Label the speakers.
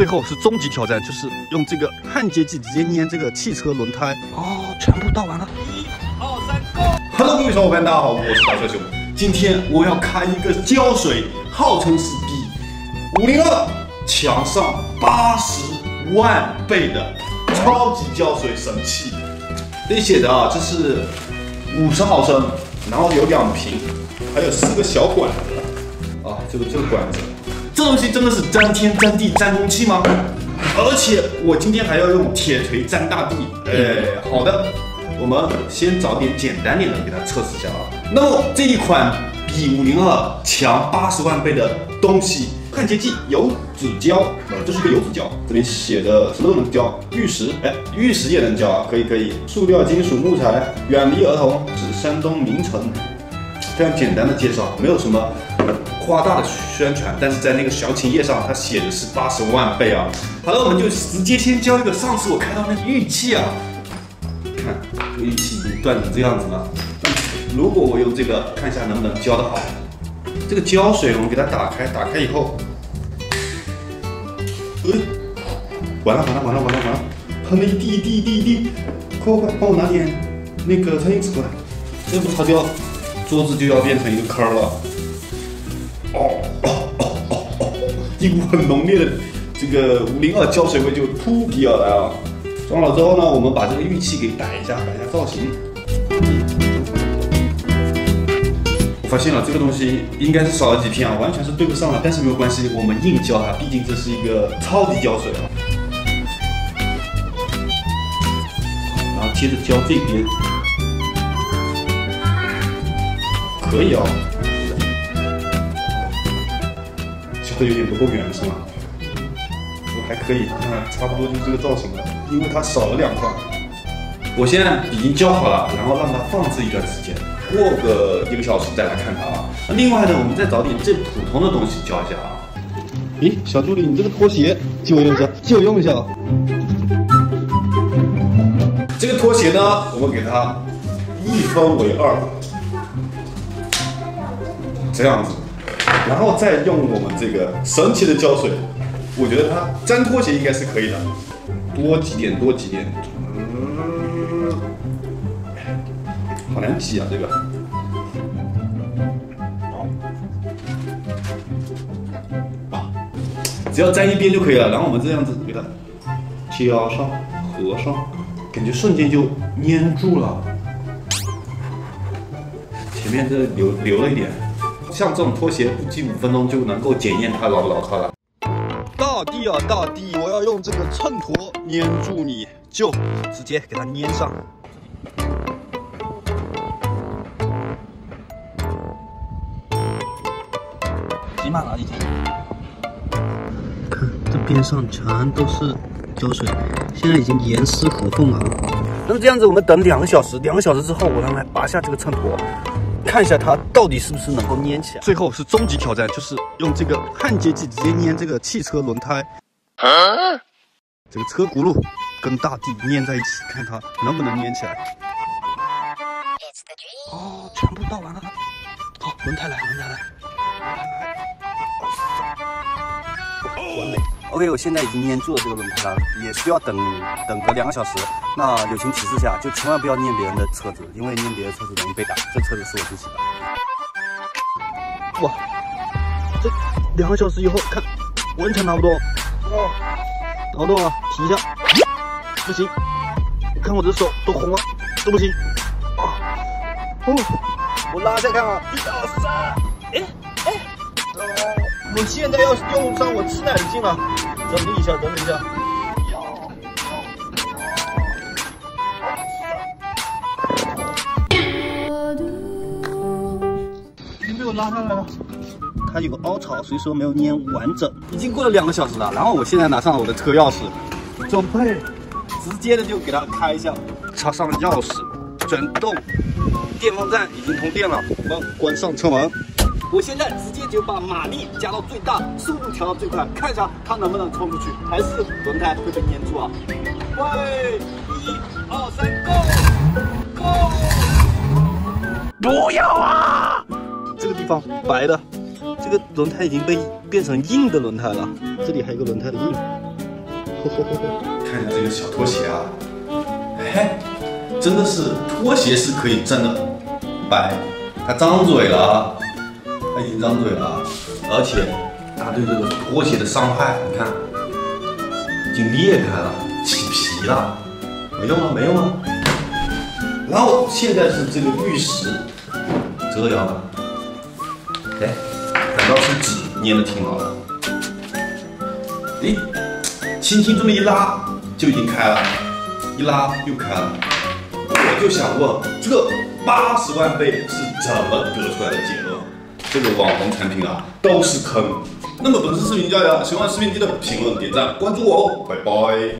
Speaker 1: 最后是终极挑战，就是用这个焊接剂直接粘这个汽车轮胎。哦，全部倒完了。一、二、三，Go！Hello，各位小伙伴，大家好，我是白小熊。今天我要开一个胶水，号称是比五零二强上八十万倍的超级胶水神器。这里写的啊，这是五十毫升，然后有两瓶，还有四个小管子啊，这个这个管子。这东西真的是沾天沾地沾空气吗？而且我今天还要用铁锤沾大地。哎，好的，我们先找点简单点的给它测试一下啊。那么这一款比五零二强八十万倍的东西，焊接剂油脂胶，这是一个油脂胶，这里写的什么都能胶，玉石，哎，玉石也能胶啊，可以可以。塑料、金属、木材，远离儿童，是山东名城。非常简单的介绍，没有什么。夸大的宣传，但是在那个详情页上，它写的是八十万倍啊。好了，我们就直接先教一个。上次我开到那个玉器啊，看这个玉器已经断成这样子了。如果我用这个，看一下能不能浇得好。这个胶水我们给它打开，打开以后，呃，完了完了完了完了完了，喷了一滴一滴一滴一滴，快快快，帮我拿点那个餐巾纸过来，这不它就要桌子就要变成一个坑了。哦哦哦哦哦！一股很浓烈的这个五零二胶水味就扑鼻而来啊！装了之后呢，我们把这个玉器给摆一下，摆一下造型。我发现了这个东西应该是少了几片啊，完全是对不上了。但是没有关系，我们硬胶它，毕竟这是一个超级胶水啊。然后接着胶这边，可以哦，浇的。有点不够圆是吗？我还可以，那差不多就这个造型了，因为它少了两块。我现在已经浇好了，然后让它放置一段时间，过个一个小时再来看它啊。那另外呢，我们再找点最普通的东西浇一下啊。咦，小助理，你这个拖鞋借我用一下，借我用一下。这个拖鞋呢，我们给它一分为二，这样子。然后再用我们这个神奇的胶水，我觉得它粘拖鞋应该是可以的，多挤点，多挤点。嗯，好难挤啊，这个。好，只要粘一边就可以了。然后我们这样子给它贴上、合上，感觉瞬间就粘住了。前面这留留了一点。像这种拖鞋，估计五分钟就能够检验它牢不牢靠了。大地啊大地，我要用这个秤砣粘住你，就直接给它粘上。挤满了已经。看这边上全都是胶水，现在已经严丝合缝了。那么这样子，我们等两个小时，两个小时之后，我让它拔下这个秤砣。看一下它到底是不是能够粘起来。最后是终极挑战，就是用这个焊接剂直接粘这个汽车轮胎，这个车轱辘跟大地粘在一起，看它能不能粘起来。哦，全部倒完了。好，轮胎来，轮胎来。OK，我现在已经粘住了这个轮胎了，也需要等等个两个小时。那友情提示下，就千万不要粘别人的车子，因为粘别人车子容易被打。这车子是我自己的。哇，这两个小时以后看，完全拿不动。哦，拿不动了，提一下，不行。看我这手都红了，都不行。啊，哦，我拉下看啊，一二三，哎哎，我现在要用上我吃奶的劲了，整理一下，整理一下。你被我拉上来了，它有个凹槽，所以说没有粘完整。已经过了两个小时了，然后我现在拿上了我的车钥匙，准备直接的就给它开一下。插上了钥匙，转动电风扇，已经通电了。我们关上车门，我现在直接就把马力加到最大，速度调到最快，看一下它能不能冲出去，还是轮胎会被粘住啊？喂，一二三，Go，Go！不要啊！这个地方白的，这个轮胎已经被变成硬的轮胎了。这里还有个轮胎的印，看一下这个小拖鞋啊，哎，真的是拖鞋是可以真的白，它张嘴了，已经张嘴了，而且它对这个拖鞋的伤害，你看已经裂开了，起皮了，没用了，没用了。然后现在是这个玉石遮阳了，哎，反倒是纸粘的挺牢的，哎。轻轻这么一拉，就已经开了，一拉又开了。我就想问，这个八十万倍是怎么得出来的结论？这个网红产品啊，都是坑。那么本次视频就这，喜欢视频记得评论、点赞、关注我哦，拜拜。